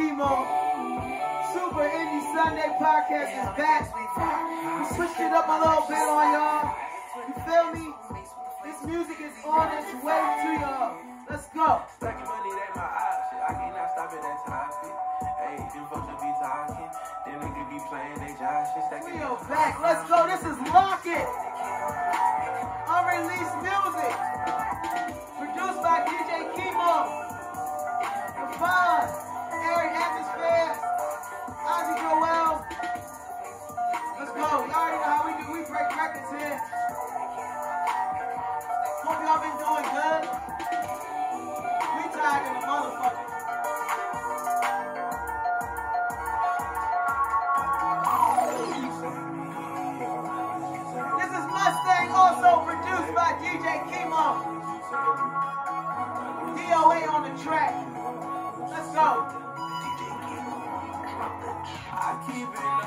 Kemo. Super Indie Sunday podcast is back. We switched it up a little bit on y'all. You feel me? This music is on its way to y'all. Let's go. Money, that my. I cannot stop it, that's how I feel. Hey, them folks will be talking. Them niggas be playing they We are back. Let's go. This is Lock It. The track. Let's go. I keep it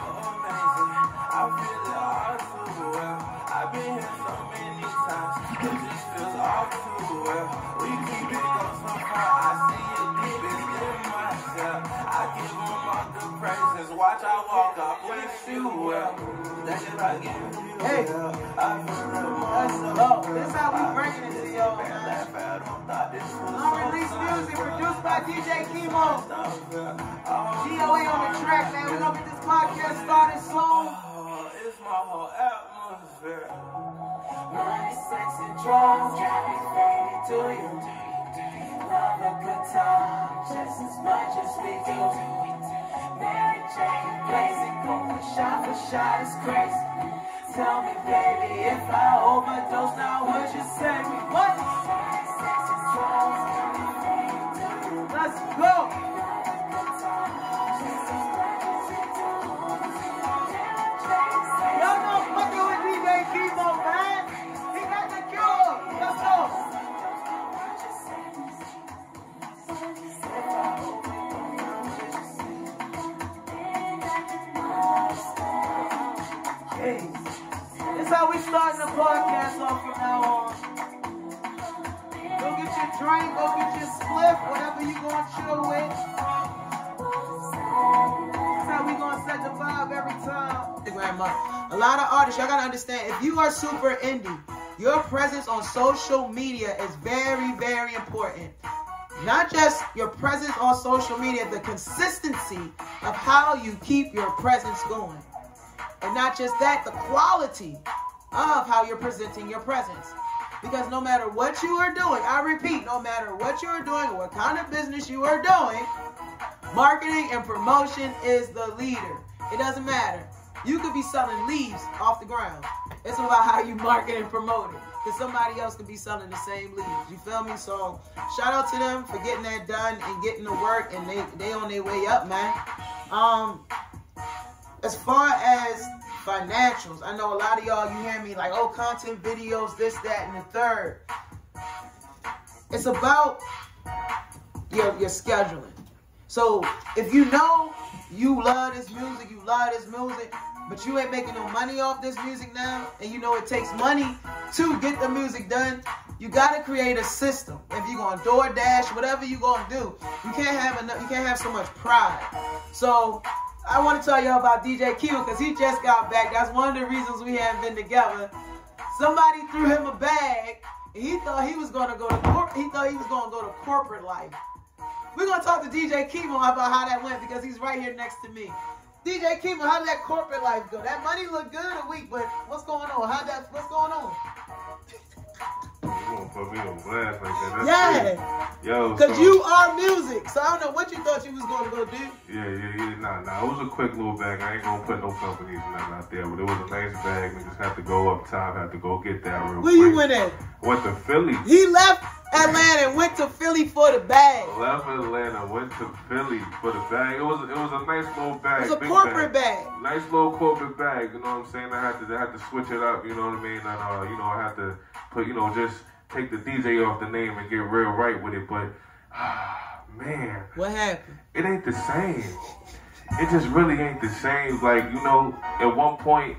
Watch I walk, I bless you well. That's it, I give Hey. well. I feel the Let's most. This how we bringing it to y'all, man. Laugh at them, thought Unreleased music produced by DJ Kemo. DOA on the track, man. We're gonna get this podcast started soon. Oh, it's my whole atmosphere. Money, sex, and drugs drive me crazy to you. Love a good time just as much as we is crazy. Tell me, baby, if I overdose, now would you save me? What? Money, sex, we starting the podcast off from now on. Go get your drink, go get your split, whatever you gonna chill with. That's how we gonna set the vibe every time. Up. A lot of artists, y'all gotta understand, if you are super indie, your presence on social media is very, very important. Not just your presence on social media, the consistency of how you keep your presence going. And not just that, the quality of how you're presenting your presence. Because no matter what you are doing, I repeat, no matter what you are doing what kind of business you are doing, marketing and promotion is the leader. It doesn't matter. You could be selling leaves off the ground. It's about how you market and promote it. Because somebody else could be selling the same leaves. You feel me? So shout out to them for getting that done and getting the work and they they on their way up, man. Um as far as financials, I know a lot of y'all, you hear me like, oh, content videos, this, that, and the third. It's about your, your scheduling. So if you know you love this music, you love this music, but you ain't making no money off this music now, and you know it takes money to get the music done, you gotta create a system. If you're gonna DoorDash, whatever you gonna do, you can't have enough, you can't have so much pride. So I want to tell y'all about DJ Q because he just got back. That's one of the reasons we haven't been together. Somebody threw him a bag. And he thought he was gonna go to cor- he thought he was gonna go to corporate life. We're gonna talk to DJ Kemo about how that went because he's right here next to me. DJ Kemo, how did that corporate life go? That money looked good a week, but what's going on? How that what's going on? Gonna put me on blast like that? That's Yeah, crazy. Yo, because so- you are music. So I don't know what you thought you was gonna go do. Yeah, yeah, yeah. Nah, nah. It was a quick little bag. I ain't gonna put no companies and nothing out there, but it was a nice bag. We just had to go up top, had to go get that real Where quick. you went at? Went to Philly. He left Atlanta and went to Philly for the bag. Left Atlanta, went to Philly for the bag. It was it was a nice little bag. It was a corporate bag. Nice little corporate bag. You know what I'm saying? I had to I had to switch it up. You know what I mean? And uh, you know I had to put you know just take the DJ off the name and get real right with it. But ah, man, What happened? it ain't the same. It just really ain't the same. Like, you know, at one point,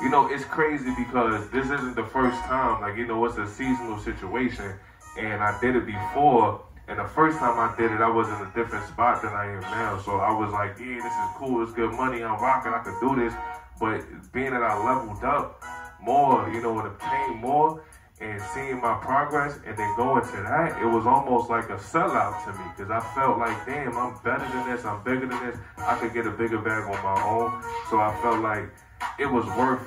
you know, it's crazy because this isn't the first time. Like, you know, it's a seasonal situation. And I did it before. And the first time I did it, I was in a different spot than I am now. So I was like, yeah, this is cool. It's good money. I'm rocking. I can do this. But being that I leveled up more, you know, and obtained more, and seeing my progress and then going to that, it was almost like a sellout to me because I felt like, damn, I'm better than this, I'm bigger than this, I could get a bigger bag on my own. So I felt like it was worth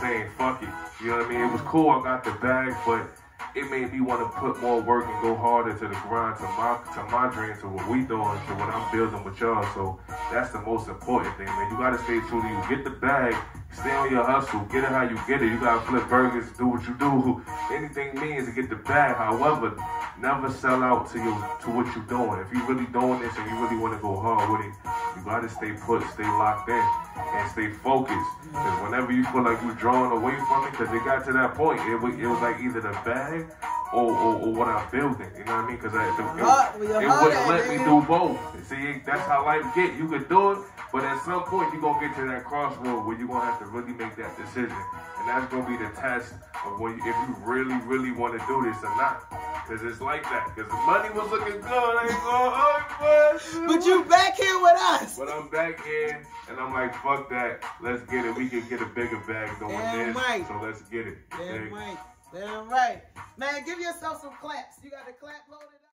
saying fuck it. You know what I mean? It was cool, I got the bag, but it made me want to put more work and go harder to the grind, to my to my dream, to what we doing, to what I'm building with y'all. So that's the most important thing, man. You gotta stay true to you. Get the bag, stay on your hustle, get it how you get it. You gotta flip burgers, do what you do. Anything means to get the bag. However, never sell out to you to what you're doing. If you really doing this and you really want to go hard with it, you gotta stay put, stay locked in, and stay focused. Because whenever you feel like you're drawing away from it, because it got to that point, it it was like either the bag or, or, or what I'm building. You know what I mean? Because it, Heart- it, it wouldn't let me do both. See, that's how life get. You could do it, but at some point you're gonna get to that crossroad where you're gonna have to really make that decision, and that's gonna be the test of when you, if you really, really want to do this or not. Cause it's like that. Cause the money was looking good. I ain't going, oh, But you back here with us. But I'm back here, and I'm like, fuck that. Let's get it. We can get a bigger bag Damn this. right. So let's get it. Damn right. Damn right. Man, give yourself some claps. You got the clap loaded?